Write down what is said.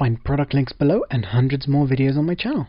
Find product links below and hundreds more videos on my channel.